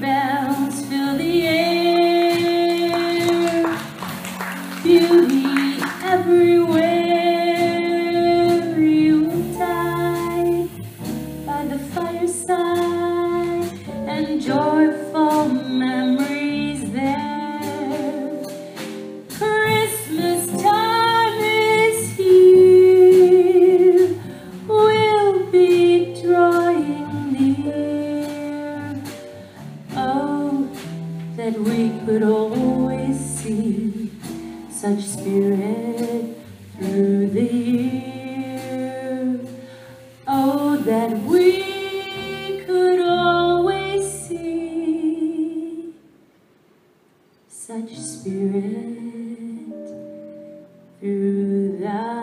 bells fill the air. Beauty everywhere. that we could always see such spirit through the year. Oh, that we could always see such spirit through the